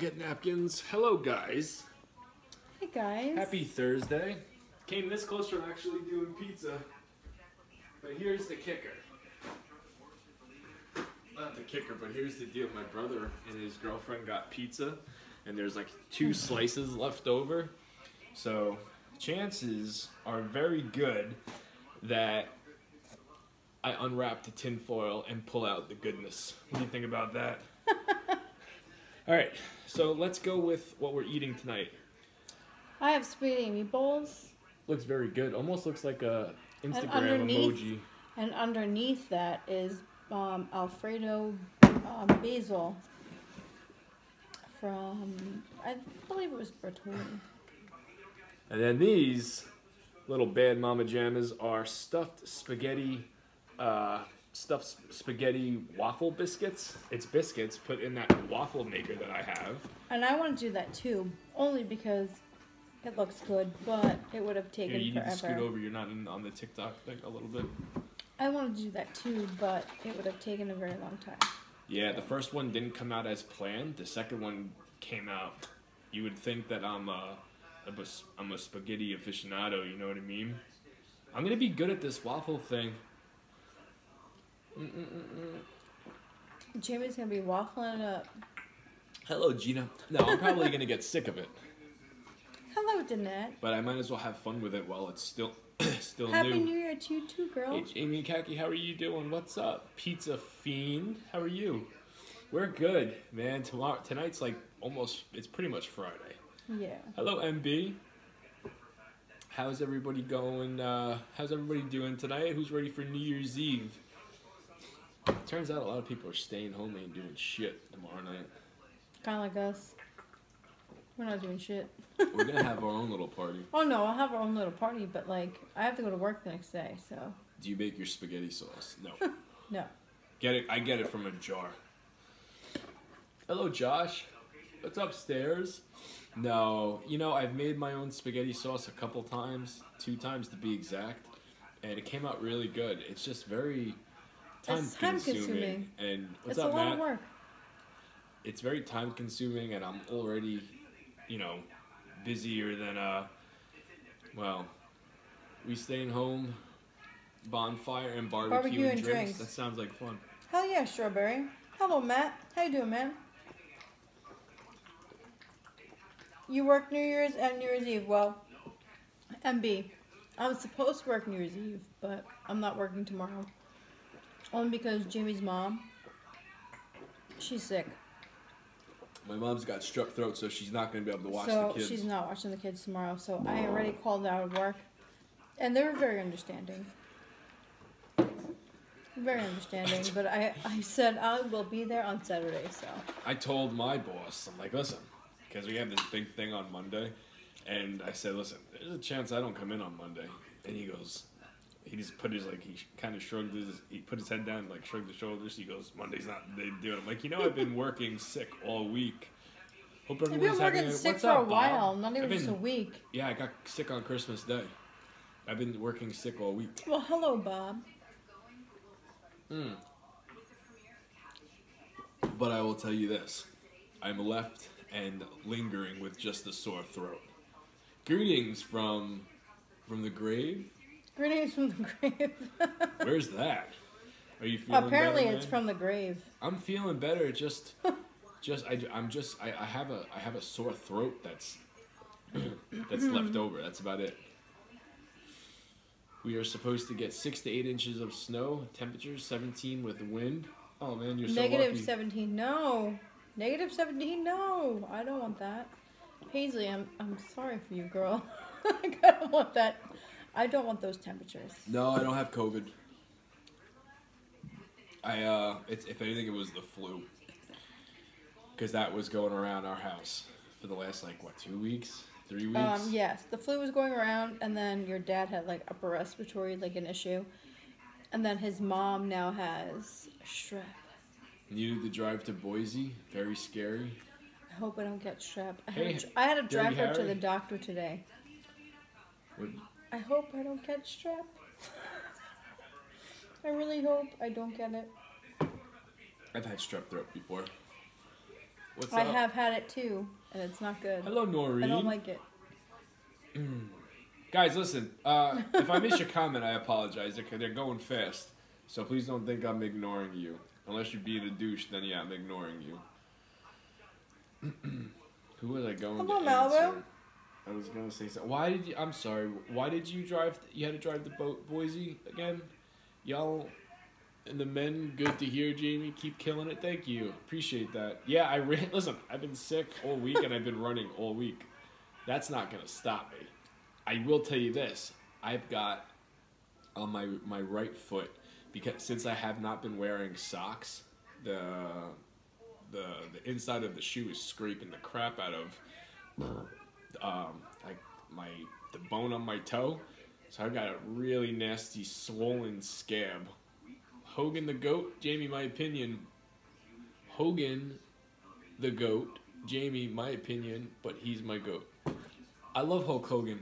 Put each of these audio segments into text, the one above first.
Get napkins. Hello, guys. Hey guys. Happy Thursday. Came this close from actually doing pizza. But here's the kicker. Not the kicker, but here's the deal. My brother and his girlfriend got pizza, and there's like two hmm. slices left over. So, chances are very good that I unwrap the tinfoil and pull out the goodness. What do you think about that? All right, so let's go with what we're eating tonight. I have spaghetti meatballs, Looks very good. Almost looks like a Instagram emoji. and underneath that is um, Alfredo um, basil from I believe it was Bertolli. And then these little bad mama jammas are stuffed spaghetti, uh, stuffed spaghetti waffle biscuits. It's biscuits put in that waffle maker that I have. And I want to do that too, only because it looks good, but it would have Here, taken you need to scoot over. You're not in, on the TikTok thing a little bit. I want to do that too, but it would have taken a very long time. Yeah, the first one didn't come out as planned. The second one came out. You would think that I'm a, I'm a spaghetti aficionado. You know what I mean? I'm gonna be good at this waffle thing. Jamie's gonna be waffling it up. Hello, Gina. No, I'm probably gonna get sick of it, Hello, Danette. but I might as well have fun with it while it's still still Happy new. New Year to you too, girl. Hey, Amy Kaki, how are you doing? What's up, Pizza Fiend? How are you? We're good, man. Tomorrow, tonight's like almost. It's pretty much Friday. Yeah. Hello, MB. How's everybody going? Uh, how's everybody doing tonight? Who's ready for New Year's Eve? Turns out a lot of people are staying home and doing shit tomorrow night. Kind of like us. We're not doing shit. We're gonna have our own little party. Oh no, I'll have our own little party, but like I have to go to work the next day, so Do you make your spaghetti sauce? No. no. Get it? I get it from a jar. Hello, Josh. What's upstairs? No, you know I've made my own spaghetti sauce a couple times, two times to be exact, and it came out really good. It's just very time It's time-consuming. And what's it's up, a lot Matt? of work. It's very time consuming, and I'm already, you know, busier than uh. Well, we staying home, bonfire and barbecue, Barbecue and and drinks. drinks. That sounds like fun. Hell yeah, strawberry. Hello, Matt. How you doing, man? You work New Year's and New Year's Eve. Well, MB, I was supposed to work New Year's Eve, but I'm not working tomorrow. Only because Jimmy's mom, she's sick. My mom's got strep throat, so she's not going to be able to watch so the kids. she's not watching the kids tomorrow. So I already called out of work, and they were very understanding. Very understanding, but I, I said I will be there on Saturday. So I told my boss, I'm like, listen, because we have this big thing on Monday, and I said, listen, there's a chance I don't come in on Monday. And he goes, he just put his like, he kind of shrugged his, he put his head down, like shrugged his shoulders. He goes, Monday's not the day to do it. I'm like, you know, I've been working sick all week. Hope I've been everyone's having working a, sick what's for up, a while, Bob? not even I've just a week. Yeah, I got sick on Christmas Day. I've been working sick all week. Well, hello, Bob. Mm. But I will tell you this I'm left and lingering with just a sore throat. Greetings from from the grave. Greetings from the grave. Where's that? Are you feeling Apparently, better, it's man? from the grave. I'm feeling better. Just, just I, am just I, I have a I have a sore throat that's that's left over. That's about it. We are supposed to get six to eight inches of snow. Temperatures 17 with wind. Oh man, you're so Negative lucky. 17. No. Negative 17. No. I don't want that. Paisley, I'm, I'm sorry for you, girl. I don't want that. I don't want those temperatures. No, I don't have COVID. I uh, it's if anything, it was the flu. Because that was going around our house for the last like what two weeks, three weeks. Um, yes, the flu was going around, and then your dad had like upper respiratory, like an issue, and then his mom now has strep. Needed to drive to Boise. Very scary. I hope I don't get strep. I Hey, had, to, had to drive her to the doctor today. What, I hope I don't get strep. I really hope I don't get it. I've had strep throat before. What's I up? have had it too, and it's not good. Hello, Noreen. I don't like it. Guys, listen. Uh, if I miss your comment, I apologize. They're, they're going fast, so please don't think I'm ignoring you. Unless you're being a douche, then yeah, I'm ignoring you. Who was I going Hello, to Malibu. answer? I was gonna say something. Why did you? I'm sorry. Why did you drive? You had to drive the boat, Boise again. Y'all and the men. Good to hear, Jamie. Keep killing it. Thank you. Appreciate that. Yeah, I ran. Listen, I've been sick all week and I've been running all week. That's not gonna stop me. I will tell you this: I've got on my my right foot because since I have not been wearing socks, the the the inside of the shoe is scraping the crap out of um like my the bone on my toe. So I've got a really nasty swollen scab. Hogan the goat, Jamie, my opinion. Hogan the goat, Jamie, my opinion, but he's my goat. I love Hulk Hogan.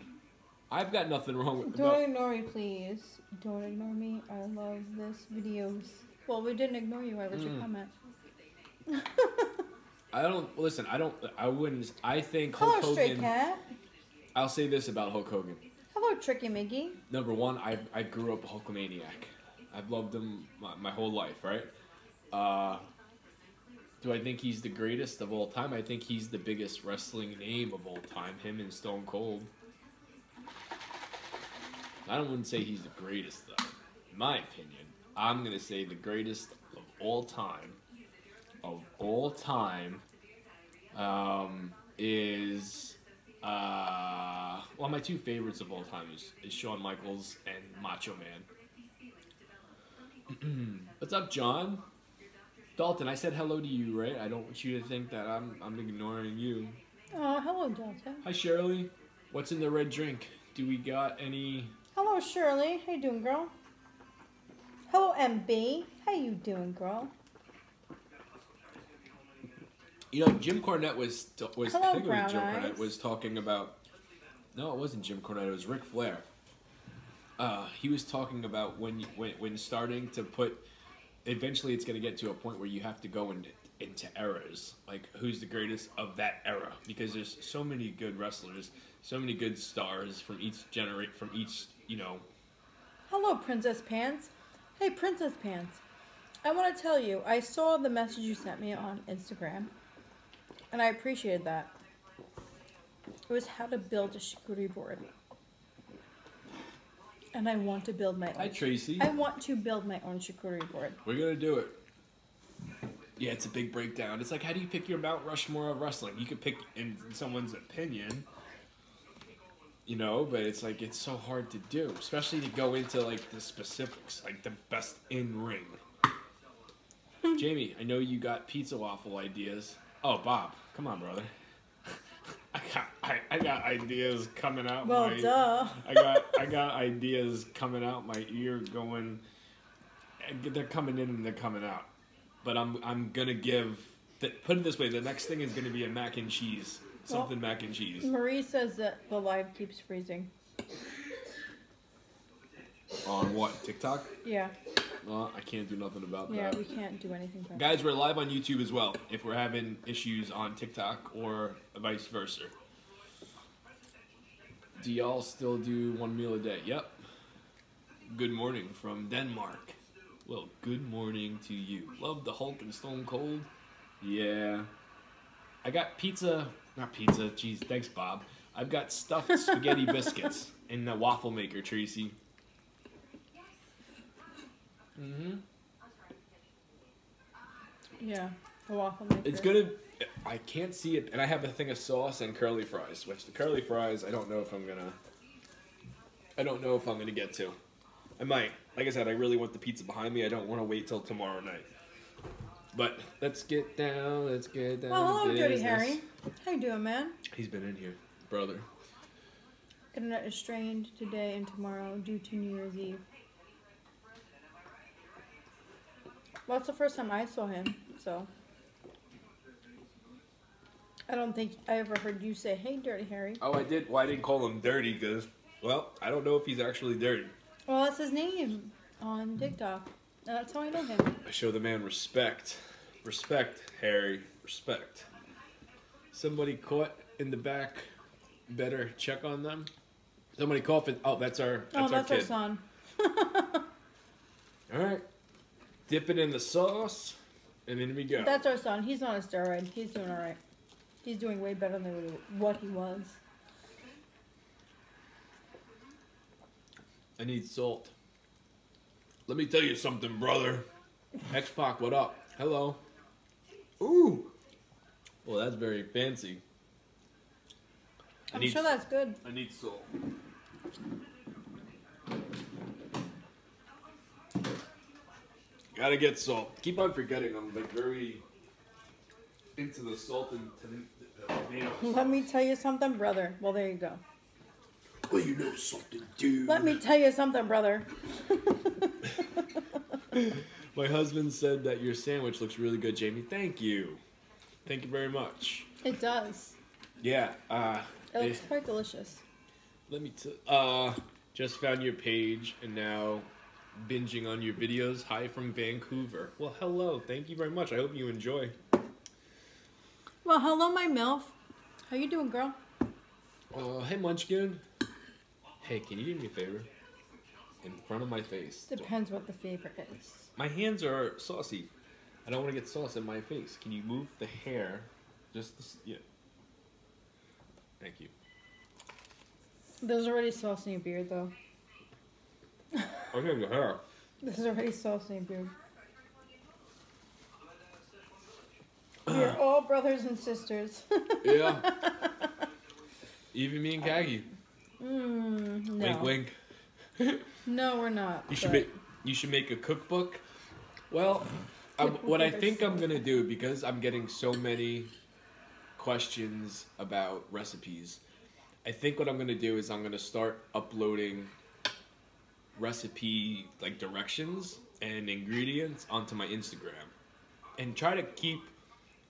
I've got nothing wrong with Don't ignore me, please. Don't ignore me. I love this videos. Well, we didn't ignore you. I read your Mm. comment. I don't listen. I don't. I wouldn't. I think Hulk Hello, stray Hogan. cat. I'll say this about Hulk Hogan. Hello, Tricky Mickey. Number one, I I grew up a Hulkamaniac. I've loved him my, my whole life, right? Uh, do I think he's the greatest of all time? I think he's the biggest wrestling name of all time. Him and Stone Cold. I don't wouldn't say he's the greatest though. In my opinion, I'm gonna say the greatest of all time. Of all time, um, is uh, well, my two favorites of all time is, is Shawn Michaels and Macho Man. What's up, John? Dalton, I said hello to you, right? I don't want you to think that I'm I'm ignoring you. Oh, hello, Delta. Hi, Shirley. What's in the red drink? Do we got any? Hello, Shirley. How you doing, girl? Hello, MB. How you doing, girl? You know, Jim Cornette was was I think it was Jim Cornette was talking about. No, it wasn't Jim Cornette. It was Ric Flair. Uh, he was talking about when when when starting to put. Eventually, it's going to get to a point where you have to go into into eras, like who's the greatest of that era, because there's so many good wrestlers, so many good stars from each generate from each you know. Hello, Princess Pants. Hey, Princess Pants. I want to tell you, I saw the message you sent me on Instagram, and I appreciated that. It was how to build a charcuterie board. And I want to build my Hi own. Tracy. I want to build my own charcuterie board. We're gonna do it. Yeah, it's a big breakdown. It's like how do you pick your Mount Rushmore of wrestling? You could pick in someone's opinion, you know, but it's like it's so hard to do, especially to go into like the specifics, like the best in ring. Jamie, I know you got pizza waffle ideas. Oh, Bob, come on, brother. I got I, I got ideas coming out. Well, my, duh. I got I got ideas coming out my ear going they're coming in and they're coming out. But I'm I'm gonna give the, put it this way, the next thing is gonna be a mac and cheese. Something mac and cheese. Marie says that the live keeps freezing. On what? TikTok? Yeah, Well, I can't do nothing about yeah, that. Yeah, we can't do anything. About Guys, we're live on YouTube as well. If we're having issues on TikTok or vice versa. Do y'all still do one meal a day? Yep. Good morning from Denmark. Well, good morning to you. Love the Hulk and Stone Cold. Yeah. I got pizza, not pizza. Jeez, thanks, Bob. I've got stuffed spaghetti biscuits in the waffle maker, Tracy. Mm-hmm. Yeah, the waffle maker. It's gonna. I can't see it, and I have a thing of sauce and curly fries. Which the curly fries, I don't know if I'm gonna. I don't know if I'm gonna get to. I might. Like I said, I really want the pizza behind me. I don't want to wait till tomorrow night. But let's get down. Let's get down. To hello, Dirty. Harry. How you doing, man? He's been in here, brother. Internet is strained today and tomorrow due to New Year's Eve. Well, it's the first time I saw him, so I don't think I ever heard you say, "Hey, Dirty Harry." Oh, I did. Well, I didn't call him dirty because, well, I don't know if he's actually dirty. Well, that's his name on TikTok. And that's how I know him. I show the man respect. Respect, Harry. Respect. somebody caught in the back. Better check on them. Somebody coughing. Oh, that's our that's, oh, our that's our kid. son. All right, dip it in the sauce, and then we go. That's our son. He's on a steroid. He's doing all right. He's doing way better than what he was. I need salt. Let me tell you something, brother. X Pac, what up? Hello. Ooh. Well, that's very fancy. I I'm need, sure that's good. I need salt. Gotta get salt. Keep on forgetting. I'm like very into the salt and to- uh, tomatoes. Let me tell you something, brother. Well, there you go. Well, you know something, dude. Let me tell you something, brother. My husband said that your sandwich looks really good, Jamie. Thank you. Thank you very much. It does. Yeah. Uh, It looks eh, quite delicious. let me. T- uh, just found your page and now binging on your videos. Hi from Vancouver. Well, hello. Thank you very much. I hope you enjoy. Well, hello, my MILF. How you doing, girl? Uh, hey, Munchkin. Hey, can you do me a favor? In front of my face. Depends what the favor is. My hands are saucy. I don't want to get sauce in my face. Can you move the hair? Just this, yeah. Thank you. There's already sauce in your beard, though. Okay, the hair. There's already sauce in your beard. We're all brothers and sisters. Yeah. Even me and Kaki. mm, no. Wink, wink. No, we're not. You should make. You should make a cookbook. Well, I, what I think I'm gonna do because I'm getting so many questions about recipes. I think what I'm gonna do is I'm gonna start uploading recipe like directions and ingredients onto my Instagram, and try to keep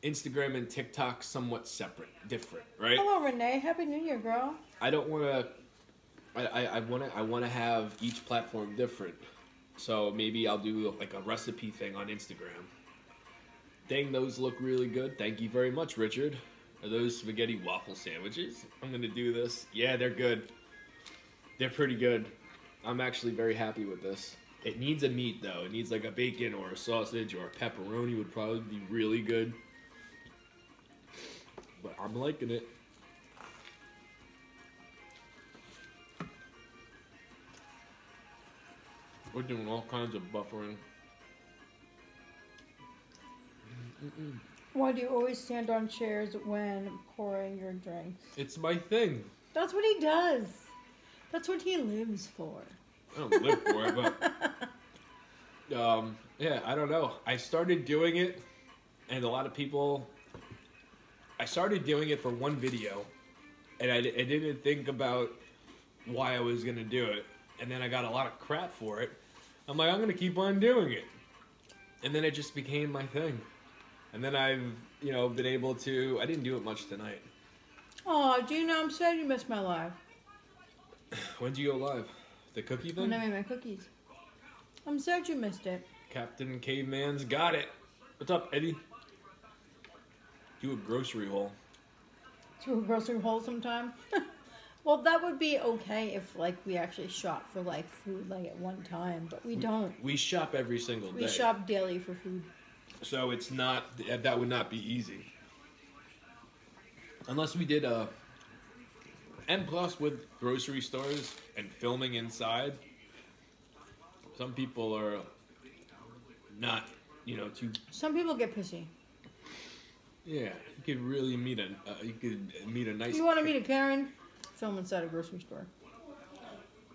Instagram and TikTok somewhat separate, different, right? Hello, Renee. Happy New Year, girl. I don't want to. I, I, I want to. I want to have each platform different. So maybe I'll do like a recipe thing on Instagram. Dang, those look really good. Thank you very much, Richard. Are those spaghetti waffle sandwiches? I'm gonna do this. Yeah, they're good. They're pretty good. I'm actually very happy with this. It needs a meat though. It needs like a bacon or a sausage or a pepperoni would probably be really good. But I'm liking it. We're doing all kinds of buffering. Why do you always stand on chairs when pouring your drinks? It's my thing. That's what he does. That's what he lives for. I don't live for it, but um, yeah, I don't know. I started doing it, and a lot of people. I started doing it for one video, and I, I didn't think about why I was gonna do it, and then I got a lot of crap for it. I'm like, I'm gonna keep on doing it, and then it just became my thing, and then I've you know been able to. I didn't do it much tonight. Oh, do you know I'm sad you missed my live. When did you go live? The cookie oh, thing? When I made my cookies. I'm sad you missed it. Captain Caveman's got it. What's up, Eddie? Do a grocery haul. To a grocery haul sometime. well, that would be okay if like we actually shop for like food like at one time, but we don't. We shop every single day. We shop daily for food. So it's not that would not be easy. Unless we did a and plus with grocery stores and filming inside, some people are not, you know, too Some people get pissy. yeah. You could really meet a uh, you could meet a nice. You want to meet a Karen, film inside a grocery store.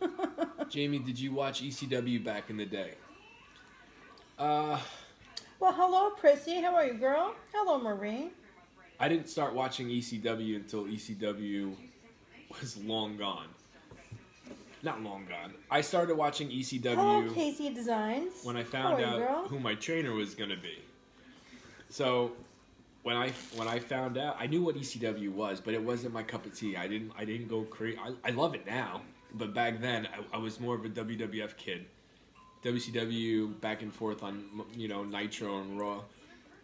Jamie, did you watch ECW back in the day? Uh, Well, hello, Prissy. How are you, girl? Hello, Marie. I didn't start watching ECW until ECW was long gone. Not long gone. I started watching ECW Hello, Casey Designs. when I found out girl? who my trainer was gonna be. So when I when I found out, I knew what ECW was, but it wasn't my cup of tea. I didn't I didn't go crazy. I, I love it now, but back then I, I was more of a WWF kid. WCW back and forth on you know Nitro and Raw,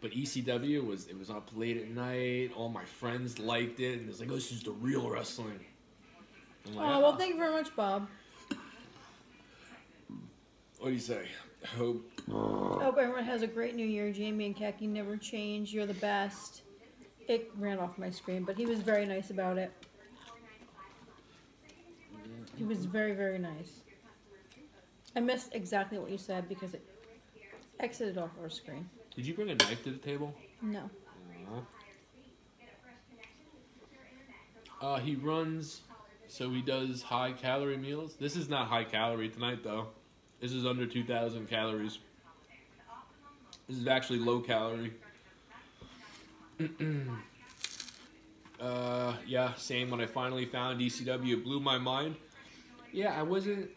But ECW was it was up late at night. All my friends liked it, and it was like, oh, "This is the real wrestling." I'm like, Oh well, "Ah." thank you very much, Bob. What do you say? Hope. Hope everyone has a great New Year. Jamie and Kaki never change. You're the best. It ran off my screen, but he was very nice about it. He was very, very nice. I missed exactly what you said because it exited off our screen. Did you bring a knife to the table? No. Uh, he runs, so he does high calorie meals. This is not high calorie tonight, though. This is under 2,000 calories. This is actually low calorie. uh, yeah, same. When I finally found ECW, it blew my mind. Yeah, I wasn't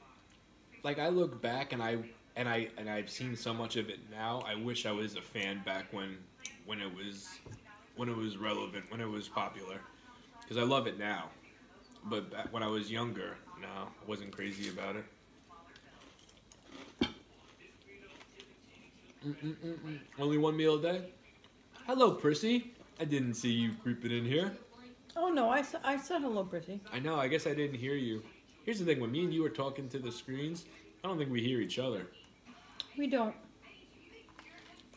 like I look back and I and I and I've seen so much of it now. I wish I was a fan back when when it was when it was relevant, when it was popular. Because I love it now. But back when I was younger, no, I wasn't crazy about it. Mm-mm-mm-mm. Only one meal a day? Hello, Prissy. I didn't see you creeping in here. Oh no, I, I said hello, Prissy. I know, I guess I didn't hear you. Here's the thing when me and you are talking to the screens, I don't think we hear each other. We don't.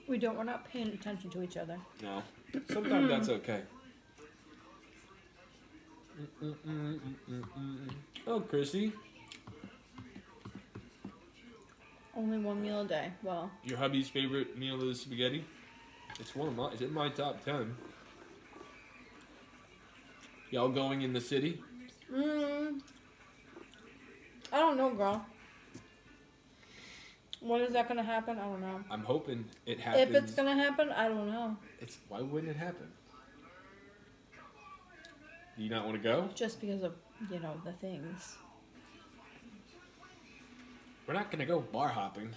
We don't. We're not paying attention to each other. No. Sometimes that's okay. Mm-mm-mm-mm-mm-mm. Oh, Chrissy, Only one meal a day. Well, your hubby's favorite meal is spaghetti. It's one of my. It's in my top ten. Y'all going in the city? mm, I don't know, girl. When is that gonna happen? I don't know. I'm hoping it happens. If it's gonna happen, I don't know. It's why wouldn't it happen? Do you not want to go? Just because of you know the things. We're not gonna go bar hopping.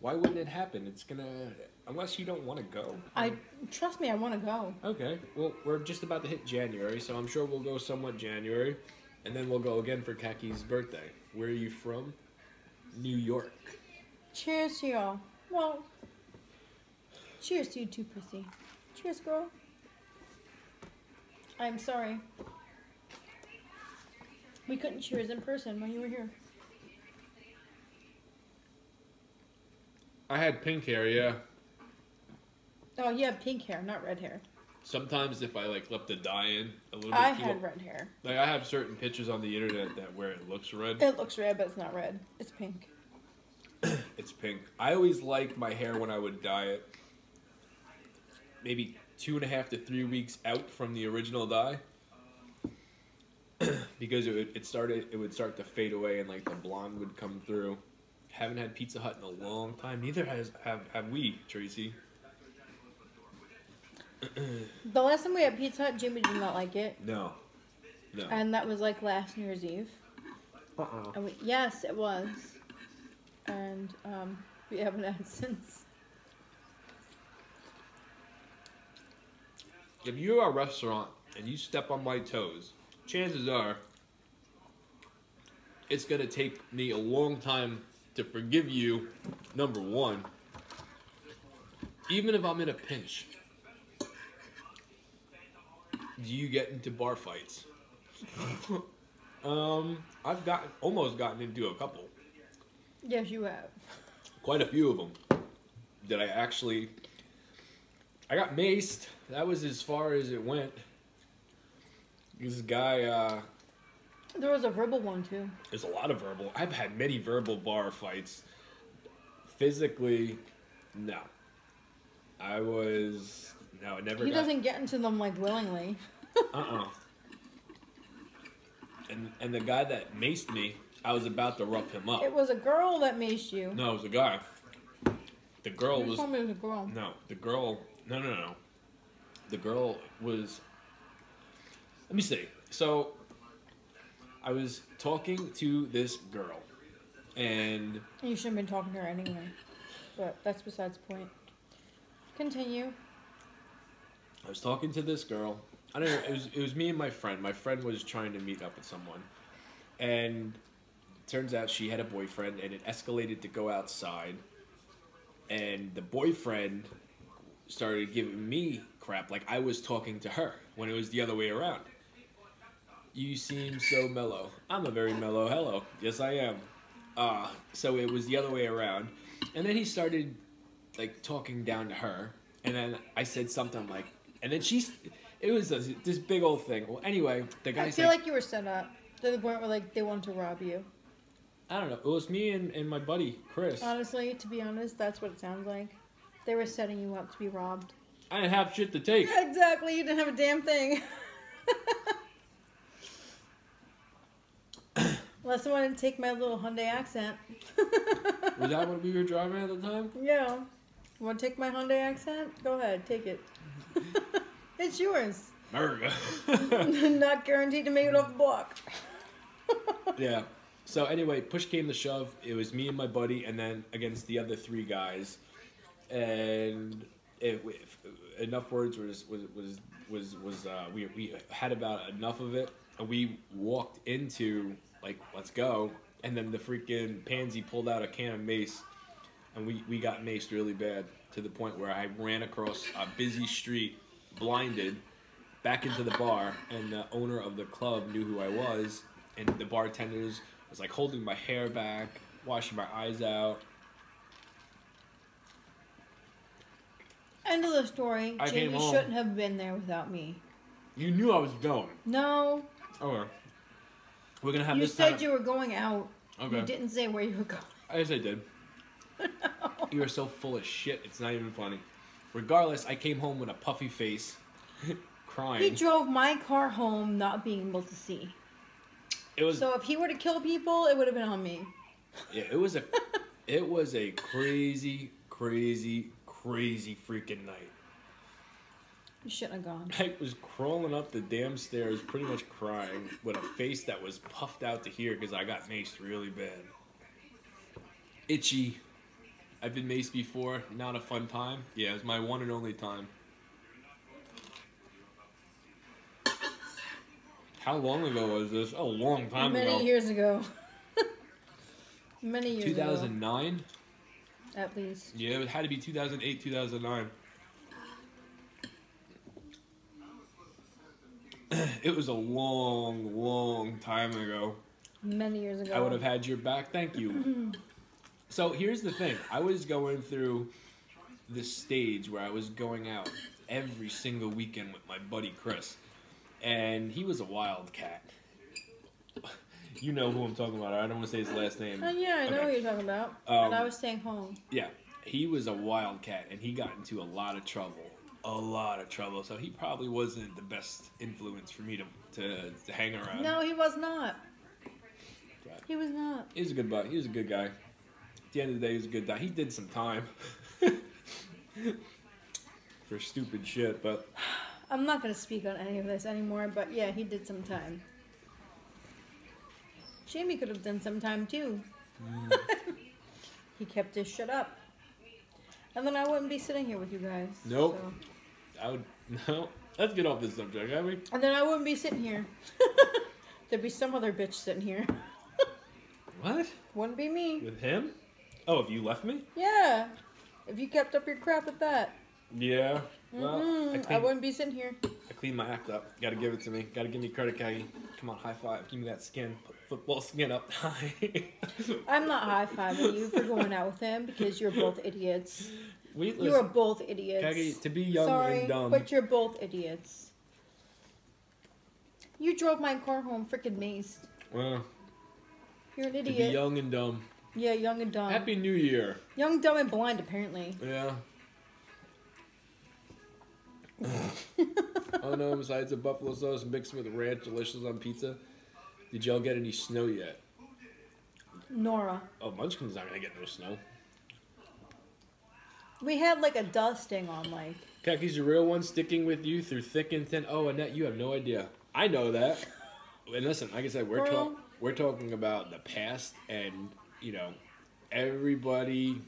Why wouldn't it happen? It's gonna unless you don't want to go. I trust me. I want to go. Okay. Well, we're just about to hit January, so I'm sure we'll go somewhat January, and then we'll go again for Kaki's birthday. Where are you from? New York. Cheers to y'all. Well, cheers to you too, Prissy. Cheers, girl. I'm sorry. We couldn't cheer cheers in person when you were here. I had pink hair, yeah. Oh, you have pink hair, not red hair. Sometimes if I like left the dye in a little bit I had red hair. like I have certain pictures on the internet that where it looks red. It looks red, but it's not red. It's pink. It's pink. I always liked my hair when I would dye it. Maybe two and a half to three weeks out from the original dye, because it would, it started it would start to fade away and like the blonde would come through. Haven't had Pizza Hut in a long time. Neither has have have we, Tracy. The last time we had Pizza Hut, Jimmy did not like it, No, no. and that was like last New Year's Eve. Uh-uh. And we, yes, it was, and um, we haven't had since. If you're a restaurant and you step on my toes, chances are it's gonna take me a long time to forgive you. Number one, even if I'm in a pinch, do you get into bar fights? um, I've gotten almost gotten into a couple, Yes, you have. quite a few of them. Did I actually? I got maced. That was as far as it went. This guy, uh, There was a verbal one too. there's a lot of verbal. I've had many verbal bar fights. Physically, no. I was no, I never. He got, doesn't get into them like willingly. Uh-uh. And and the guy that maced me, I was about to rough him up. It was a girl that maced you. No, it was a guy. The girl You was told me it was a girl. no. The girl. No, no, no. The girl was. Let me see. So, I was talking to this girl, and You shouldn't have been talking to her anyway. But that's besides the point. Continue. I was talking to this girl. I don't know. It was it was me and my friend. My friend was trying to meet up with someone, and turns out she had a boyfriend, and it escalated to go outside. And the boyfriend started giving me crap like I was talking to her when it was the other way around. You seem so mellow. I'm a very mellow hello. Yes, I am. Uh, so it was the other way around. And then he started like talking down to her. And then I said something like, and then she's, it was a, this big old thing. Well, anyway, the guy I feel like, like you were set up to the point where like they wanted to rob you. I don't know. It was me and, and my buddy, Chris. Honestly, to be honest, that's what it sounds like. They were setting you up to be robbed. I didn't have shit to take. Exactly. You didn't have a damn thing. Unless I wanted to take my little Hyundai Accent. Was that what we were driving at the time? Yeah. Want to take my Hyundai Accent? Go ahead, take it. it's yours. America. Not guaranteed to make it off the block. yeah. So anyway, push came to shove. It was me and my buddy, and then against the other three guys, and it, if, enough words was was was was was uh, we we had about enough of it, and we walked into like let's go, and then the freaking pansy pulled out a can of mace, and we we got maced really bad to the point where I ran across a busy street, blinded, back into the bar, and the owner of the club knew who I was, and the bartenders was like holding my hair back, washing my eyes out. End of the story. I came home. shouldn't have been there without me. You knew I was going. No, Okay. We're gonna have you this said you were going out. Okay. You didn't say where you were going. I guess I did. You are so full of shit. It's not even funny. Regardless, I came home with a puffy face, crying. He drove my car home not being able to see. it was So if he were to kill people, it would have been on me. yeah, it was a it was a crazy, crazy, crazy freaking night. You shouldn't have gone. I was crawling up the damn stairs, pretty much crying, with a face that was puffed out to here because I got maced really bad. Itchy. I've been maced before, not a fun time. Yeah, it was my one and only time. How long ago was this? A long time Many ago. years ago. Many years ago. 2009? At least. Yeah, it had to be 2008, 2009. it was a long, long time ago. Many years ago. I would have had your back. Thank you. so here's the thing I was going through this stage where I was going out every single weekend with my buddy Chris, and he was a wild cat. You know who I'm talking about. I don't want to say his last name. Oh, yeah, I know Okay. what you're talking about. Um, and I was staying home. Yeah, he was a wildcat, and he got into a lot of trouble. A lot of trouble. So he probably wasn't the best influence for me to to, to hang around. No, he was not. Yeah. He was not. He was a good guy. He was a good guy. At the end of the day, he was a good guy. He did some time for stupid shit, but I'm not going to speak on any of this anymore, but yeah, he did some time. Jamie could have done some time too. Mm. he kept his shit up. And then I wouldn't be sitting here with you guys. Nope. so- I would no. Let's get off this subject, have we? And then I wouldn't be sitting here. There'd be some other bitch sitting here. What? wouldn't be me. With him? Oh, if you left me? Yeah. If you kept up your crap with that. Yeah. Well, Mhm, I, I wouldn't be sitting here. I cleaned my act up. Gotta give it to me. Gotta give me credit, Kaki. Come on, high five. Give me that skin. Put football skin up high. I'm not high fiving you for going out with him because you're both idiots. we, you are both idiots. Kaki, to be young Sorry, and dumb. but you're both idiots. You drove my car home freaking maced. well, You're an to be idiot. young and dumb. Yeah, young and dumb. Happy New Year. Young, dumb, and blind, apparently. Yeah. oh no, besides the buffalo sauce mixed with ranch delicious on pizza, did y'all get any snow yet? Nora. Oh, Munchkin's not gonna get no snow. We had like a dusting on, like. Kaki's a real one, sticking with you through thick and thin. Oh, Annette, you have no idea. I know that. And listen, like I said, we're we're talking about the past, and you know, everybody,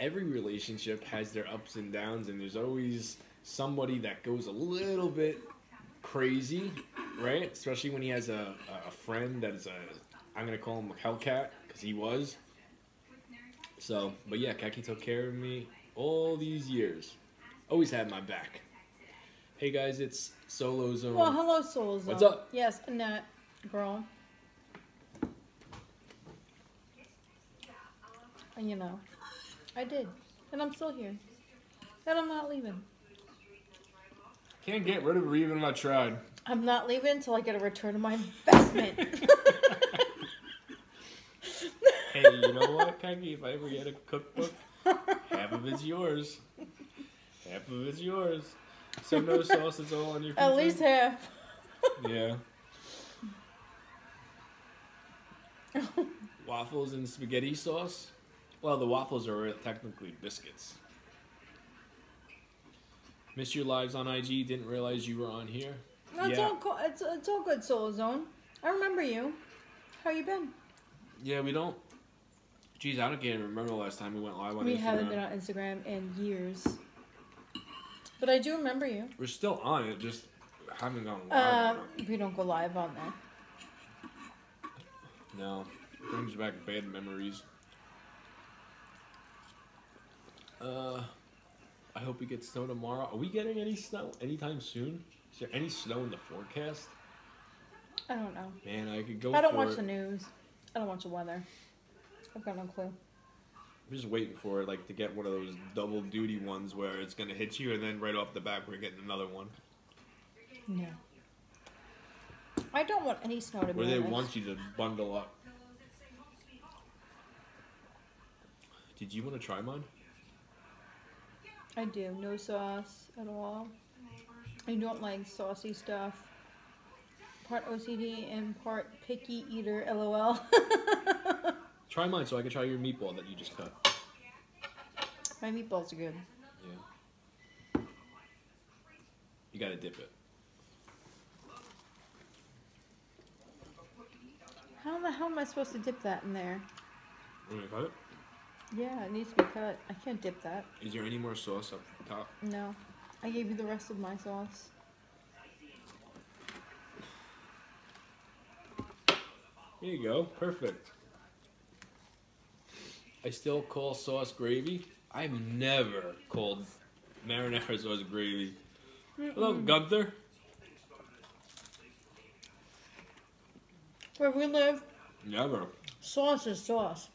every relationship has their ups and downs, and there's always somebody that goes a little bit crazy, right? Especially when he has a, a friend that is a, I'm gonna call him a Hellcat because he was. So, but yeah, Kaki took care of me all these years. always had my back. Hey guys, it's Solo Zone. Well, hello, Soul Zone. What's up? Yes, Annette, girl. And you know, I did. And I'm still here. And I'm not leaving. Can't get rid of her even if I tried. I'm not leaving until I get a return on my investment. Hey, you know what, Kaki? If I ever get a cookbook, half of it's yours. Half of it's yours. So no sauce, it's all on your pizza. At least half. Yeah. Waffles and spaghetti sauce. Well, the waffles are technically biscuits. Miss your lives on IG. Didn't realize you were on here. That's Yeah. all. Co- it's it's all good, Soul Zone. I remember you. How you been? Yeah, we don't. Geez, I don't even remember the last time we went live on We Instagram. haven't been on Instagram in years. But I do remember you. We're still on it, just haven't gone live. Uh, we don't go live on there. No, brings back bad memories. Uh, I hope we get snow tomorrow. Are we getting any snow anytime soon? Is there any snow in the forecast? I don't know. Man, I could go. I don't watch it. the news. I don't watch the weather. I've got no clue. I'm just waiting for it, like to get one of those double duty ones where it's gonna hit you, and then right off the bat we're getting another one No. I don't want any snow to be where they honest. want you to bundle up. Did you want to try mine? I do. No sauce at all. I don't like saucy stuff. Part OCD and part picky eater. LOL. Try mine so I can try your meatball that you just cut. My meatballs are good. Yeah. You gotta dip it. How the hell am I supposed to dip that in there? You wanna cut it? Yeah, it needs to be cut. I can't dip that. Is there any more sauce up top? No. I gave you the rest of my sauce. There you go. Perfect. I still call sauce gravy. I've never called marinara sauce gravy. Hello, Gunther. Where we live, Never. sauce is sauce.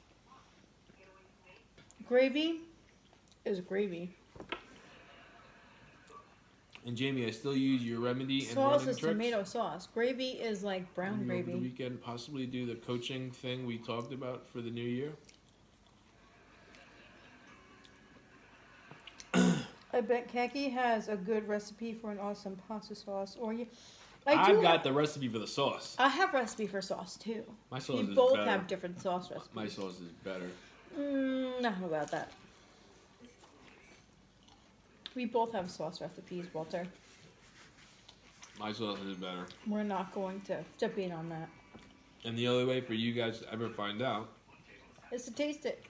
Gravy is gravy. And Jamie, I still use your remedy and Sauce running is tricks. tomato sauce. Gravy is like brown Maybe Over the gravy. weekend, possibly do the coaching thing we talked about for the new year. I bet Kaki has a good recipe for an awesome pasta sauce. Or you, I have got the recipe for the sauce. I have recipe for sauce too. My sauce You is both better. have different sauce recipes. My sauce is better. Mm, not about that. We both have sauce recipes, Walter. My sauce is better. We're not going to jump in on that. And the only way for you guys to ever find out It's to taste it.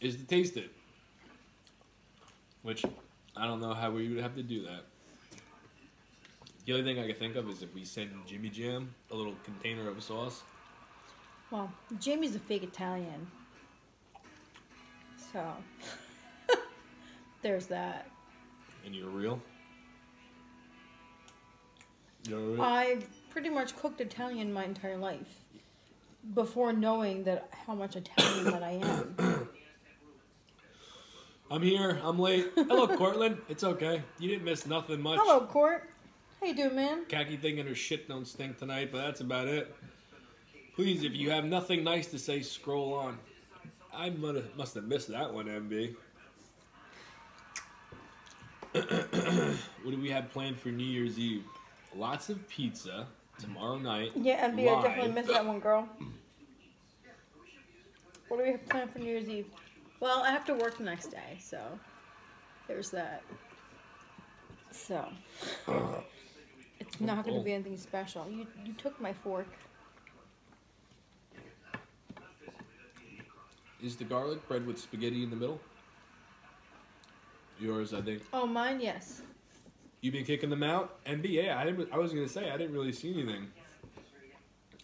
is to taste it. Which I don't know how we would have to do that. The only thing I can think of is if we send Jimmy Jam a little container of sauce. Well, Jimmy's a fake Italian. So, there's that. And you're real. You're real. I've pretty much cooked Italian my entire life before knowing that how much Italian that I am. I'm here. I'm late. Hello, Cortland. It's okay. You didn't miss nothing much. Hello, Court. How you doing, man? Kaki thinking her shit don't stink tonight, but that's about it. Please, if you have nothing nice to say, scroll on. I must have, missed that one, MB. what do we have planned for New Year's Eve? Lots of pizza tomorrow night. Yeah, MB, I definitely missed that one, girl. What do we have planned for New Year's Eve? Well, I have to work the next day, so there's that. So it's not going to be oh. anything special. You you took my fork. Is the garlic bread with spaghetti in the middle? Yours, I think. Oh, mine, yes. You've been kicking them out? Yeah, I didn't. I was gonna say I didn't really see anything.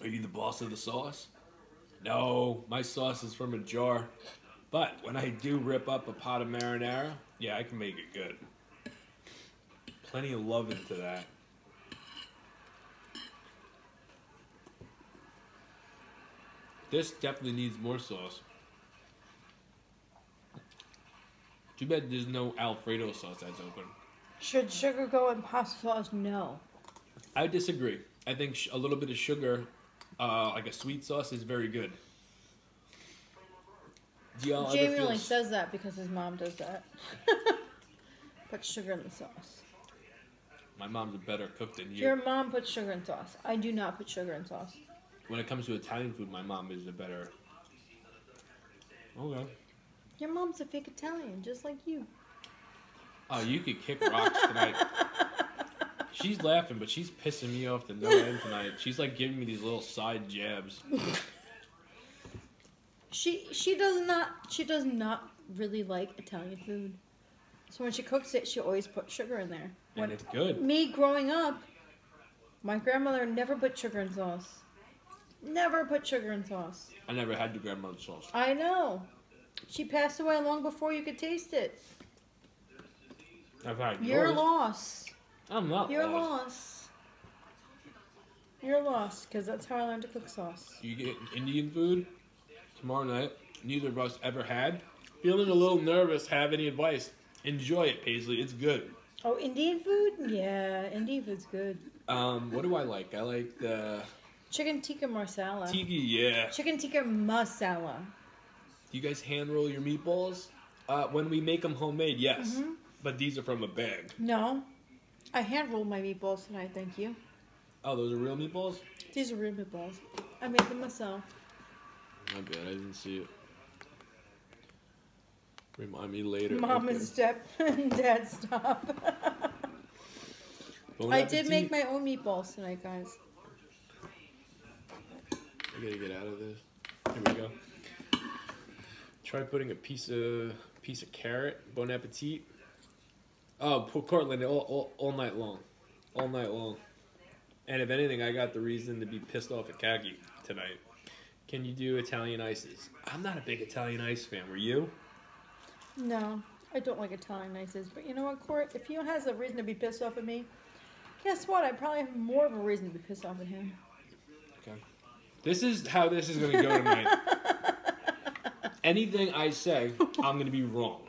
Are you the boss of the sauce? No, my sauce is from a jar. But when I do rip up a pot of marinara, yeah, I can make it good. Plenty of love into that. This definitely needs more sauce. Too bad there's no Alfredo sauce that's open. Should sugar go in pasta sauce? No. I disagree. I think sh- a little bit of sugar, uh, like a sweet sauce, is very good. Do y'all Jamie only says that because his mom does that. Put sugar in the sauce. My mom's a better cook than you. Your mom puts sugar in sauce. I do not put sugar in sauce. When it comes to Italian food, my mom is a better. Okay. Your mom's a fake Italian, just like you. Oh, you could kick rocks tonight. she's laughing, but she's pissing me off to no end tonight. She's like giving me these little side jabs. She she does not she does not really like Italian food. So when she cooks it, she always puts sugar in there. And When it's good. me growing up, my grandmother never put sugar in sauce. Never put sugar in sauce. I never had the grandmother's sauce. I know. She passed away long before you could taste it. I've had Your yours. loss. I'm not Your lost. loss. Your loss, because that's how I learned to cook sauce. You get Indian food tomorrow night. Neither of us ever had. Feeling a little nervous. Have any advice? Enjoy it, Paisley. It's good. Oh, Indian food? Yeah, Indian food's good. Um, what do I like? I like the Chicken tikka masala. tiki. Yeah. Chicken tikka masala. Do you guys hand roll your meatballs? Uh, when we make them homemade, yes. Mhm. But these are from a bag. No, I hand rolled my meatballs tonight. Thank you. Oh, those are real meatballs? These are real meatballs. I made them myself. My bad, I didn't see it. Remind me later. Mom Okay. and step and dad stop. Bon I did make my own meatballs tonight, guys. I gotta get out of this. Here we go. Try putting a piece of piece of carrot. Bon appetit. Oh, Cortland all, all, all night long, all night long. And if anything, I got the reason to be pissed off at Kaki tonight. Can you do Italian ices? I'm not a big Italian ice fan. Were you? No, I don't like Italian ices. But you know what, Court? If he has a reason to be pissed off at me, guess what? I probably have more of a reason to be pissed off at him. Okay. This is how this is gonna go tonight. Anything I say, I'm gonna be wrong.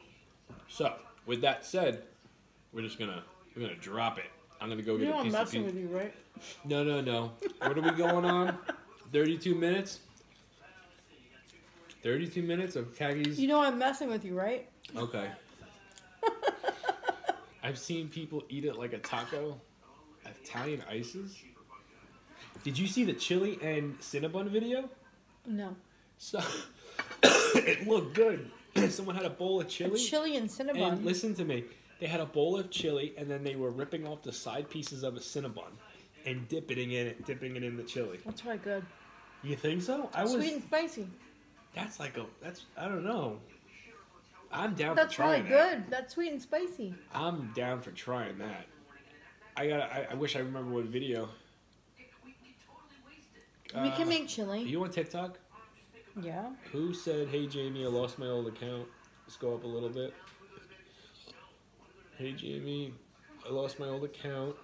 So, with that said, we're just gonna we're gonna drop it. I'm gonna go You get know a I'm piece of messing pizza. with you, right? No, no, no. What are we going on? 32 minutes. 32 minutes of Kaki's. You know I'm messing with you, right? Okay. I've seen people eat it like a taco. Italian ices. Did you see the chili and Cinnabon video? No. So it looked good. Someone had a bowl of chili. chili and cinnamon. And listen to me. They had a bowl of chili and then they were ripping off the side pieces of a Cinnabon and dipping it in it, dipping it in the chili. That's right, good. You think so? I was. Sweet and spicy. That's like a. That's I don't know. I'm down That's for really trying that. good. That's sweet and spicy. I'm down for trying that. I got. I, I wish I remember what video. we can Uh, make chili. You on TikTok? Yeah. Who said, "Hey Jamie, I lost my old account"? Let's go up a little bit. Hey Jamie, I lost my old account.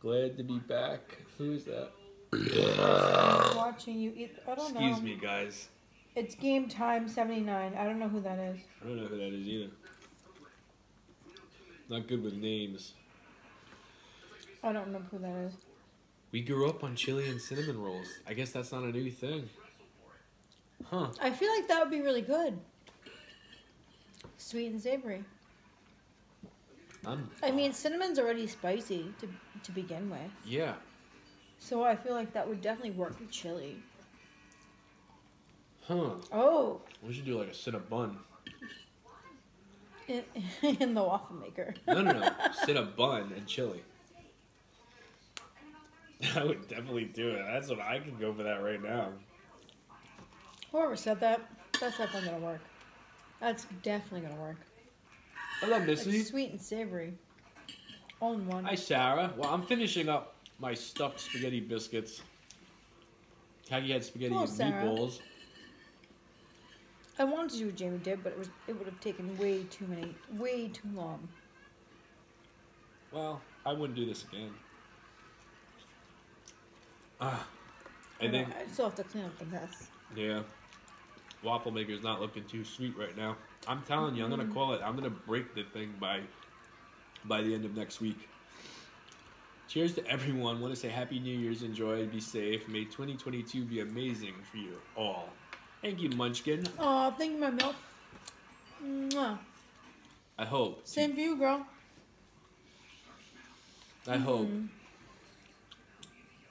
Glad to be back. Who's that? I'm watching you eat. I don't know. Excuse me, guys. It's game time 79. I don't know who that is. I don't know who that is either. Not good with names. I don't remember who that is. We grew up on chili and cinnamon rolls. I guess that's not a new thing. Huh. I feel like that would be really good. Sweet and savory. I'm, I mean, cinnamon's already spicy to to begin with, yeah. so I feel like that would definitely work with chili. Huh. Oh, We should do like a cinnabon. in, in the waffle maker. No, no, no. cinnabon and chili. I would definitely do it. That's what I could go for that right now. Whoever said that, that's definitely gonna work. That's definitely gonna work. Hello, It's Missy. sweet and savory. All in one. Hi, Sarah. Well, I'm finishing up my stuffed spaghetti biscuits. Kagi had spaghetti Hello, and Sarah. meatballs. I wanted to do what Jamie did, but it was it would have taken way too many, way too long. Well, I wouldn't do this again. Ah, I I, think know, I still have to clean up the mess. yeah, waffle maker is not looking too sweet right now. I'm telling you, I'm gonna call it. I'm gonna break the thing by by the end of next week. Cheers to everyone. Want to say Happy New Year's. Enjoy. Be safe. May 2022 be amazing for you all. Thank you, Munchkin. Oh, thank you, my milk. Mwah. I hope. Same for you, girl. I hope Mhm.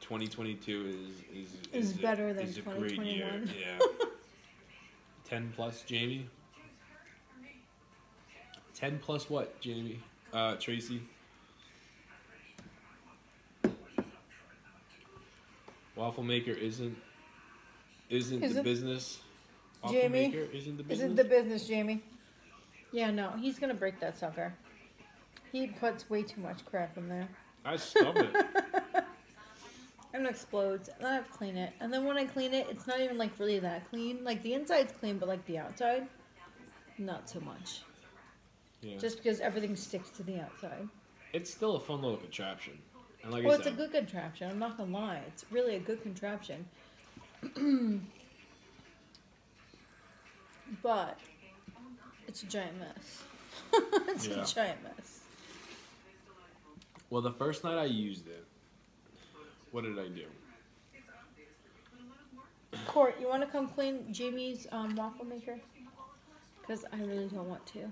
2022 is is Is a- better than is a great year. 2021. Yeah. 10 plus, Jamie. 10 plus what, Jamie? Uh, Tracy. Waffle maker isn't isn't Is the it? business. Waffle Jamie, maker isn't the business. Isn't the business, Jamie? Yeah, no, he's gonna break that sucker. He puts way too much crap in there. I stub it. and it explodes. And then I have to clean it. And then when I clean it, it's not even like really that clean. Like the inside's clean, but like the outside, not so much. Yeah. Just because everything sticks to the outside. it's still a fun little contraption. And like well, I it's a good contraption. I'm not gonna lie. It's really a good contraption. but it's a giant mess. it's Yeah. a giant mess. well, the first night I used it, what did I do? Court, you want to come clean Jamie's um, waffle maker? Because I really don't want to.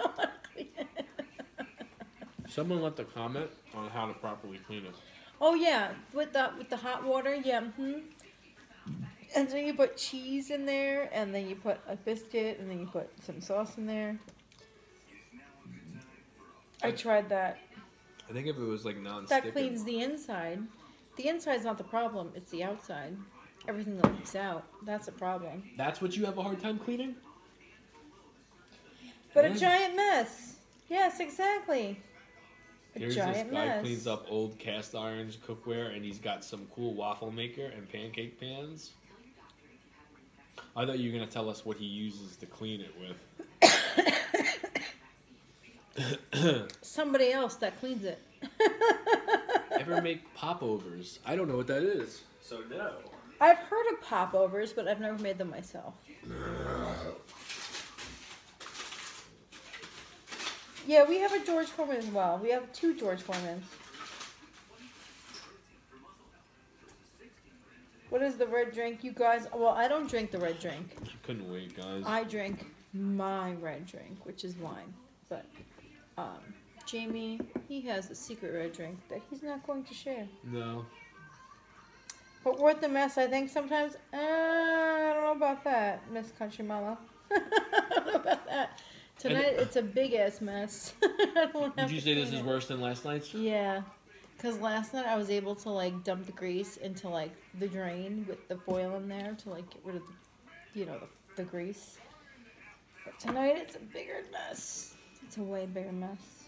Wanna. Someone left a comment on how to properly clean it. oh yeah, with the with the hot water, yeah. hmm And so you put cheese in there, and then you put a biscuit, and then you put some sauce in there. I tried that. I think if it was like non-stick. That cleans the inside. The inside's not the problem; it's the outside. Everything that leaks out. That's a problem. That's what you have a hard time cleaning. But a giant mess. Yes, exactly. A Here's giant this guy mess. cleans up old cast irons, cookware, and he's got some cool waffle maker and pancake pans. I thought you were gonna tell us what he uses to clean it with. Somebody else that cleans it. Ever make popovers? I don't know what that is. So no. I've heard of popovers, but I've never made them myself. Yeah, we have a George Foreman as well. We have two George Foremans. What is the red drink, you guys? Well, I don't drink the red drink. I couldn't wait, guys. I drink my red drink, which is wine. But um, Jamie, he has a secret red drink that he's not going to share. no. But worth the mess, I think sometimes. Uh, I don't know about that, Miss Country Mama. I don't know about that. Tonight it's a big ass mess. Did you say this is it. worse than last night's? Yeah, because last night I was able to like dump the grease into like the drain with the foil in there to like get rid of the, you know, the, the grease. But tonight it's a bigger mess. It's a way bigger mess.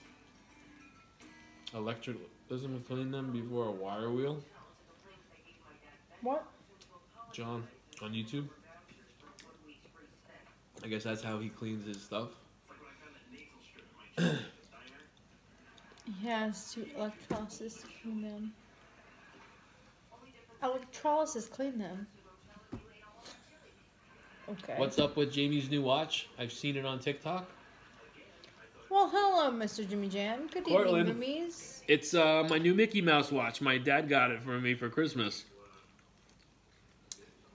Electric doesn't clean them before a wire wheel. What? John on YouTube. I guess that's how he cleans his stuff. He has to electrolysis to clean them. Electrolysis clean them. Okay. What's up with Jamie's new watch? I've seen it on TikTok. Well, hello, Mr. Jimmy Jam. Good Cortland. evening, Mimmies. It's uh, my new Mickey Mouse watch. My dad got it for me for Christmas.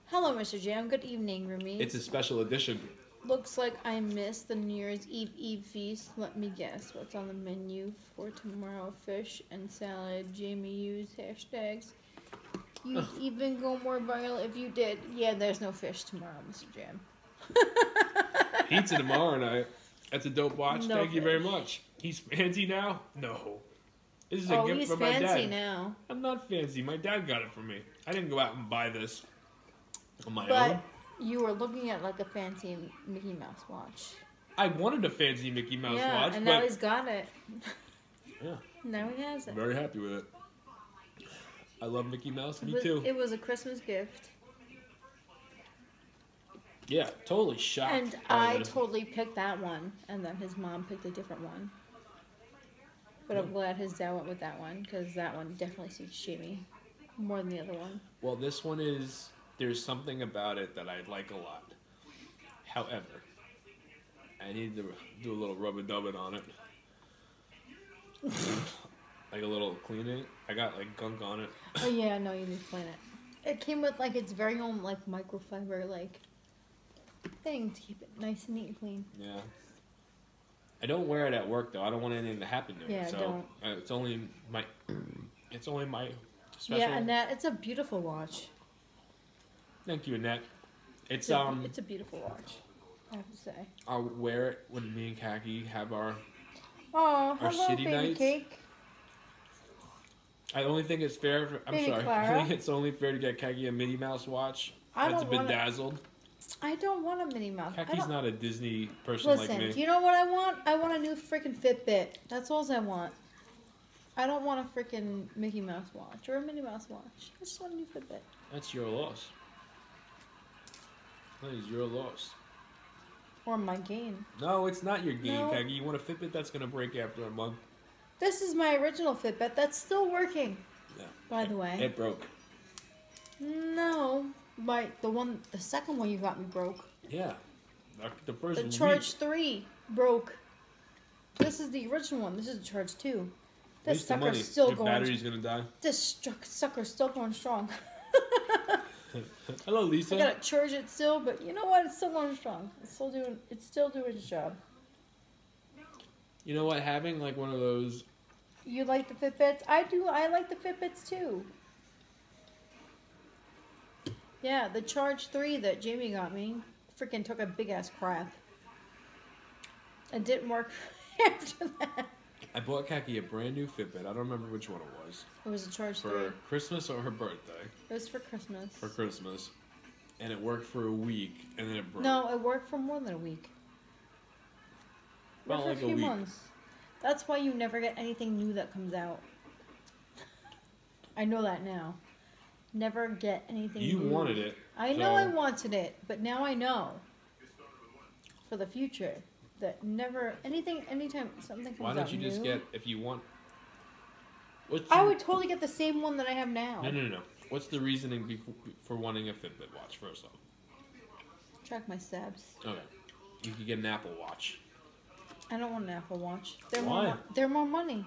Hello, Mr. Jam. Good evening, Roomies. It's a special edition. Looks like I missed the New Year's Eve Eve feast. Let me guess what's on the menu for tomorrow: fish and salad. Jamie used hashtags. You'd even go more viral if you did. Yeah, there's no fish tomorrow, Mr. Jam. Pizza tomorrow night. That's a dope watch. No Thank you very much. He's fancy now? No. This is a Oh, gift from my fancy dad. now. I'm not fancy. My dad got it for me. I didn't go out and buy this on my But own. you were looking at like a fancy Mickey Mouse watch. I wanted a fancy Mickey Mouse yeah, watch, and now he's got it. yeah, Now he has it. I'm very happy with it. I love Mickey Mouse. It Me was- too. It was a Christmas gift. Yeah, totally shocked. And I this. totally picked that one, and then his mom picked a different one. But I'm hmm. glad his dad went with that one because that one definitely suits Jamie more than the other one. Well, this one is there's something about it that I like a lot. However, I need to do a little rubber dubbing on it. like a little cleaning. I got like gunk on it. Oh yeah, no, you need to clean it. It came with like its very own like microfiber like thing to keep it nice and neat and clean. Yeah. I don't wear it at work though. I don't want anything to happen to Yeah, it. So don't. uh, it's only my it's only my special Yeah, Annette, it's a beautiful watch. Thank you, Annette. It's It's a, um it's a beautiful watch. I have to say. I'll wear it when me and Kaki have our Oh, Our hello, city baby nights? cake. I only think it's fair. For, I'm Baby sorry. I think it's only fair to get Kaki a Minnie Mouse watch. I That's don't been want. dazzled. I don't want a Minnie Mouse. Kaki's don't, a Disney person listen, like me. do you know what I want? I want a new freaking Fitbit. That's all I want. I don't want a freaking Mickey Mouse watch or a Minnie Mouse watch. I just want a new Fitbit. That's your loss. That is your loss. Or my gain. No, it's not your game, No. Kaki. You want a Fitbit that's gonna break after a month. This is my original Fitbit that's still working. Yeah. By the way. It broke. No. My the one the second one you got me broke. Yeah. The- first The Charge 3 broke. This is the original one. This is the Charge 2. This sucker's still Your going. battery's gonna die. This struck, sucker's still going strong. Hello, Lisa. I gotta charge it still, but you know what? It's still going strong. It's still doing. It's still doing its job. You know what? Having like one of those. You like the Fitbits? I do. I like the Fitbits too. Yeah, the Charge 3 that Jamie got me freaking took a big ass crap. It didn't work after that. I bought Kaki a brand new Fitbit. I don't remember which one it was. It was a Charge For 3. Christmas or her birthday. It was for Christmas. For Christmas. And it worked for a week, and then it broke. No, it worked for more than a week. Felt like for a a few week. months. That's why you never get anything new that comes out. I know that now. Never get anything You new. wanted it. I know I wanted it, but now I know for the future that never anything anytime something comes Why don't you just get if you want? What's I the- would totally get the same one that I have now. No, no, no. What's the reasoning before, for wanting a Fitbit watch? First off, Track my steps. okay, you could get an Apple Watch. I don't want an Apple Watch. They're Why? more they're more money.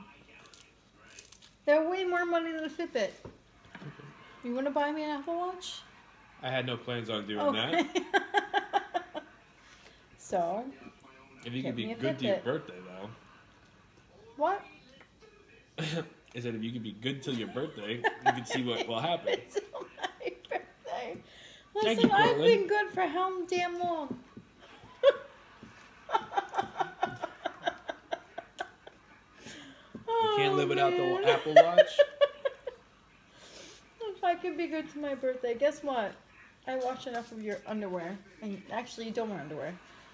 They're way more money than a Fitbit. You want to buy me an Apple Watch? I had no plans on doing Okay. that. so, If you could be good to your birthday, though. what? I said if you could be good till your birthday, you could see what will happen. It's my birthday. Listen, you, I've been good for how damn long? You can't live without the Oh. Apple Watch. I could be good to my birthday, guess what? I watch enough of your underwear, and actually, you don't wear underwear.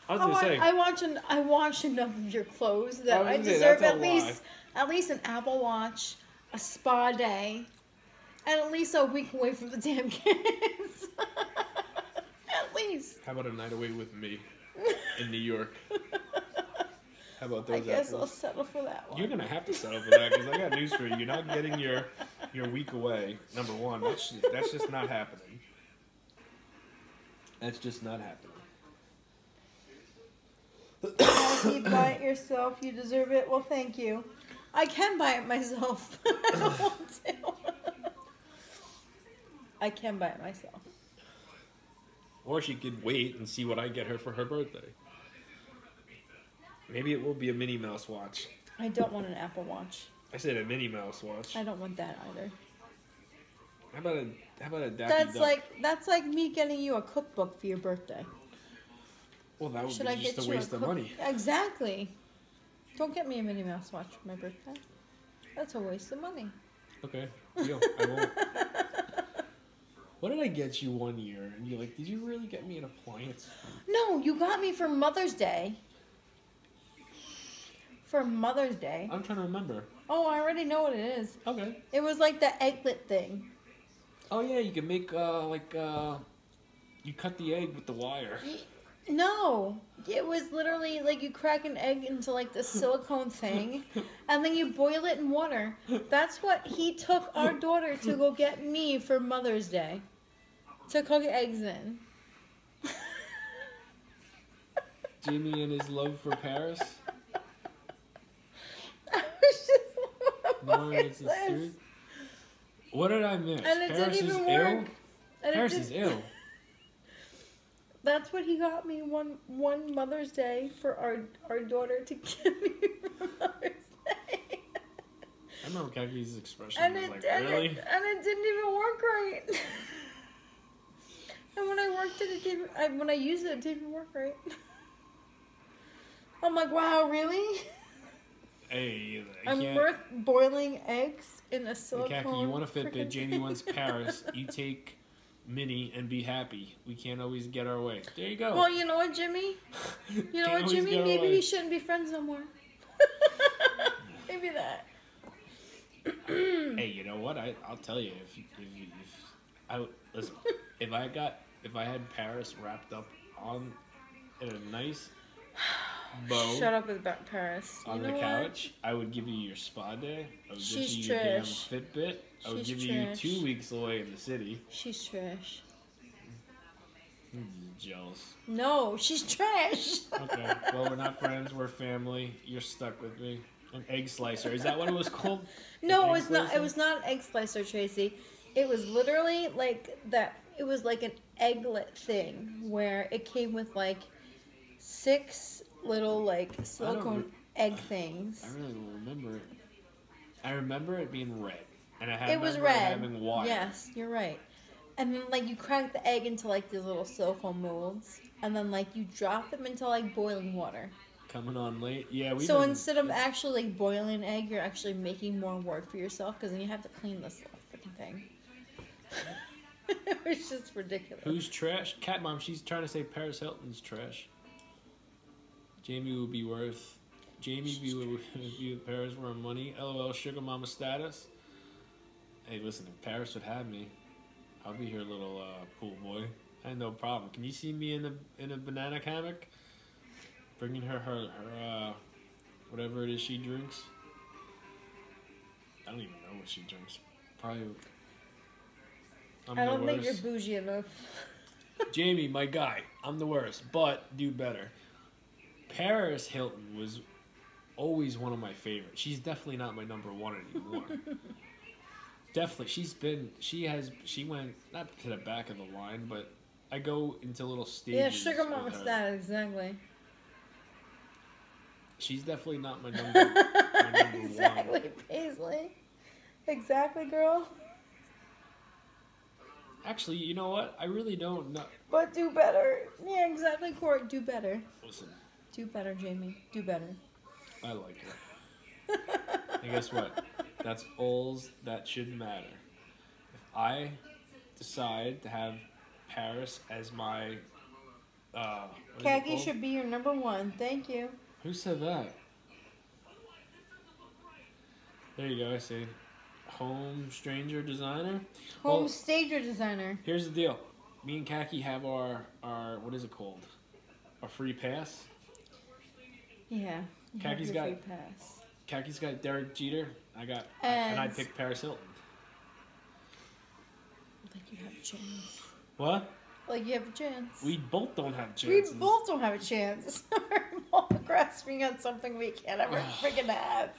I was I gonna watch, say. I watch, I watch enough of your clothes that I I, gonna say, deserve at least at least an Apple Watch, a spa day, and at least a week away from the damn kids. at least. How about a night away with me in New York? How about I those guess I'll settle for that one. You're gonna have to settle for that because I got news for you. You're not getting your your week away. Number one, that's just, that's just not happening. That's just not happening. You buy it yourself, you deserve it. Well, thank you. I can buy it myself. I don't want to. I can buy it myself. Or she could wait and see what I get her for her birthday. Maybe it will be a Minnie Mouse watch. I don't want an Apple Watch. I said a Minnie Mouse watch. I don't want that either. How about a how about a Daffy That's Duck? like that's like me getting you a cookbook for your birthday. well, that would Should be I just get a you waste a of cook- money. Exactly. Don't get me a Minnie Mouse watch for my birthday. That's a waste of money. Okay, deal. I won't. What did I get you one year? And you're like, did you really get me an appliance? No, you got me for Mother's Day. For Mother's Day. I'm trying to remember. Oh, I already know what it is. Okay. It was like the egglet thing. Oh yeah, you can make uh like uh, you cut the egg with the wire. No, it was literally like you crack an egg into like the silicone thing, and then you boil it in water. That's what he took our daughter to go get me for Mother's Day, to cook eggs in. Jamie and his love for Paris. I was what is serious- What did I miss? And it Paris didn't is even ill. work. And Paris is ill. That's what he got me one one Mother's Day for our our daughter to give me for Mother's Day. I remember Kaki's expression and it, like, and, really? it and it didn't even work right. and when I worked it, it didn't. I, when I used it, it didn't even work right. I'm like, wow, really? Hey, I'm worth boiling eggs in a silicone. Kaki, you want a Fitbit? Jamie wants Paris. You take Minnie and be happy. We can't always get our way. There you go. Well, you know what, Jimmy? You know what, Jimmy? Maybe we shouldn't be friends no more. Maybe that. Hey, you know what? I I'll tell you if if, if I listen if I got if I had Paris wrapped up on in a nice bow Shut up about Paris. You on the couch, I would give you your spa day. I would She's give you your damn trash. Fitbit. I would She's give you trash. two weeks away in the city. She's trash. Hmm, jealous. No, she's trash. Okay. Well, we're not friends. We're family. You're stuck with me. An egg slicer. Is that what it was called? no, An it was not. It was not an egg slicer, Tracy. It was literally like that. It was like an egglet thing where it came with like six little like silicone egg things. I really don't remember it. I remember it being red, and I had It was red. having water. Yes, you're right. And then like you crack the egg into like these little silicone molds, and then like you drop them into like boiling water. Coming on late. Yeah, we. so instead of actually like boiling an egg, you're actually making more work for yourself because then you have to clean this little freaking thing. it was just ridiculous. Who's trash? Cat mom. She's trying to say Paris Hilton's trash. Jamie would be worth. Jamie be would be with Paris for money. LOL. Sugar mama status. Hey, listen. If Paris would have me, I'll be here, little uh, pool boy. I have no problem. Can you see me in a in a banana hammock, bringing her her her uh, whatever it is she drinks? I don't even know what she drinks. Probably. I'm I don't think you're bougie enough. Jamie, my guy, I'm the worst, but do better. Paris Hilton was always one of my favorites. She's definitely not my number one anymore. definitely, she's been, she has, she went not to the back of the line, but I go into little stages. yeah, sugar mama status exactly. She's definitely not my number. number one. exactly, Paisley. Exactly, girl. Actually, you know what? I really don't know. But do better. Yeah, exactly, Court. Do better. Listen, Do better, Jamie. Do better. I like it. And guess what? That's all that should matter. If I decide to have Paris as my uh what is it Kaki should be your number one. Thank you. Who said that? There you go, I see. Home stranger designer. Home Well- stager designer. Here's the deal. Me and Kaki have our our what is it called? A free pass. Yeah. Kaki's got- pass. Kaki's got Derek Jeter. I got and, I picked Paris Hilton. Like you have a chance. What? Like you have a chance. We both don't have chance. We both don't have a chance. We're both grasping at something we can't ever freaking have.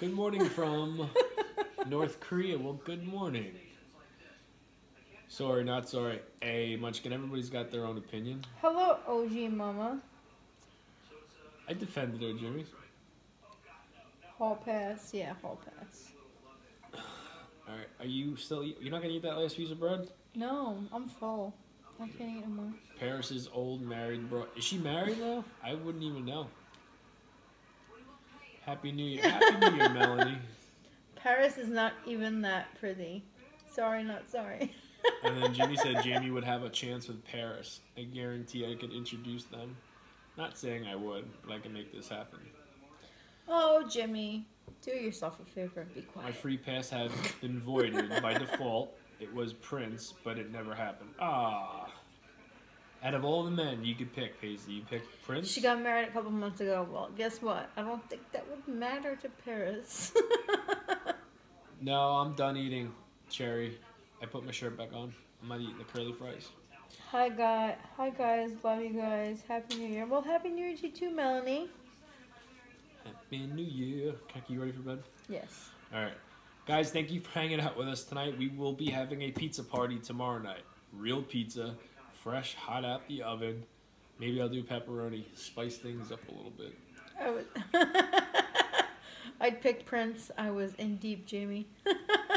Good morning from North Korea. Well, good morning. Sorry, not sorry. Hey, Munchkin, everybody's got their own opinion. Hello, OG Mama. I defended her, Jimmy. Hall pass. Yeah, hall pass. All right, are you still? You're not gonna eat that last piece of bread? No, I'm full. I can't eat no more. Paris's old married bro. Is she married though? I wouldn't even know. Happy New Year, Happy New Year, Melanie. Paris is not even that pretty. Sorry, not sorry. And then Jimmy said Jamie would have a chance with Paris. I guarantee I could introduce them. Not saying I would, but I can make this happen. Oh, Jimmy, do yourself a favor and be quiet. My free pass has been voided by default. It was Prince, but it never happened. Ah. Out of all the men you could pick, Paisley, you pick Prince. She got married a couple months ago. Well, guess what? I don't think that would matter to Paris. No, I'm done eating cherry. I put my shirt back on. I'm not eating the curly fries. Hi guys, hi guys, love you guys. Happy New Year. Well, Happy New Year to you too, Melanie. Happy New Year. Kaki, you ready for bed? Yes. All right. Guys, thank you for hanging out with us tonight. We will be having a pizza party tomorrow night. Real pizza, fresh, hot out the oven. Maybe I'll do pepperoni, spice things up a little bit. I would. I'd pick Prince. I was in deep, Jamie.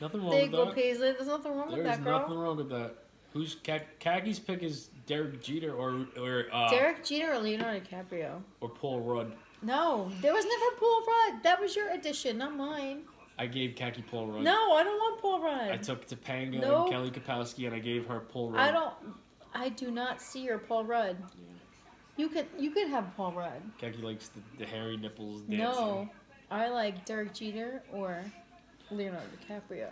Nothing wrong there you with go, that. Paisley. There's nothing wrong with There's that, girl. There's nothing wrong with that. Who's Kaki's pick is Derek Jeter or or uh, Derek Jeter or Leonardo DiCaprio? or Paul Rudd. No, there was never Paul Rudd. That was your addition, not mine. I gave Kaki Paul Rudd. No, I don't want Paul Rudd. I took Topanga No. and Kelly Kapowski and I gave her Paul Rudd. I don't. I do not see your Paul Rudd. You could. You could have Paul Rudd. Kaki likes the, the hairy nipples dancing. No, I like Derek Jeter or Leonardo DiCaprio.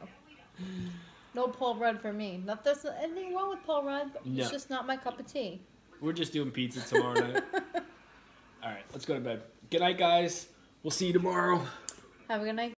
No Paul Rudd for me. Not there's anything wrong with Paul Rudd, but No. it's just not my cup of tea. We're just doing pizza tomorrow night. All right, let's go to bed. Good night, guys. We'll see you tomorrow. Have a good night.